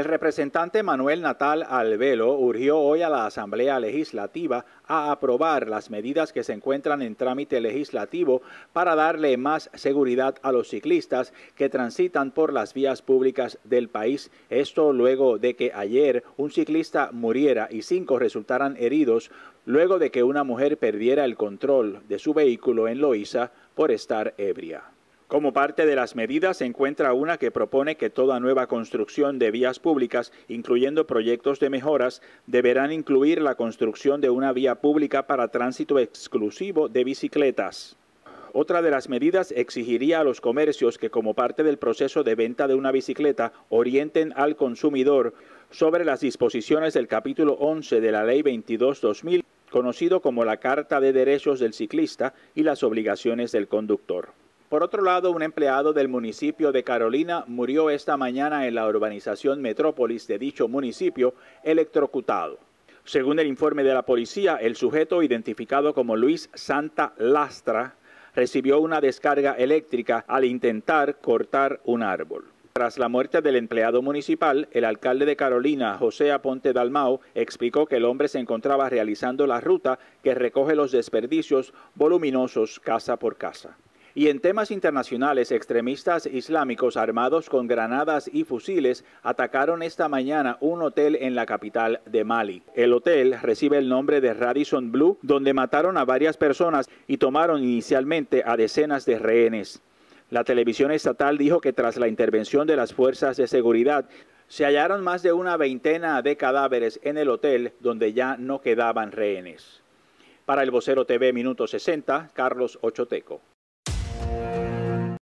El representante Manuel Natal Albelo urgió hoy a la Asamblea Legislativa a aprobar las medidas que se encuentran en trámite legislativo para darle más seguridad a los ciclistas que transitan por las vías públicas del país. Esto luego de que ayer un ciclista muriera y cinco resultaran heridos luego de que una mujer perdiera el control de su vehículo en Loíza por estar ebria. Como parte de las medidas se encuentra una que propone que toda nueva construcción de vías públicas, incluyendo proyectos de mejoras, deberán incluir la construcción de una vía pública para tránsito exclusivo de bicicletas. Otra de las medidas exigiría a los comercios que como parte del proceso de venta de una bicicleta orienten al consumidor sobre las disposiciones del capítulo 11 de la Ley 22-2000, conocido como la Carta de Derechos del Ciclista y las obligaciones del conductor. Por otro lado, un empleado del municipio de Carolina murió esta mañana en la urbanización Metrópolis de dicho municipio, electrocutado. Según el informe de la policía, el sujeto identificado como Luis Santa Lastra recibió una descarga eléctrica al intentar cortar un árbol. Tras la muerte del empleado municipal, el alcalde de Carolina, José Aponte Dalmao, explicó que el hombre se encontraba realizando la ruta que recoge los desperdicios voluminosos casa por casa. Y en temas internacionales, extremistas islámicos armados con granadas y fusiles atacaron esta mañana un hotel en la capital de Mali. El hotel recibe el nombre de Radisson Blue, donde mataron a varias personas y tomaron inicialmente a decenas de rehenes. La televisión estatal dijo que tras la intervención de las fuerzas de seguridad, se hallaron más de una veintena de cadáveres en el hotel donde ya no quedaban rehenes. Para el vocero TV Minuto 60, Carlos Ochoteco.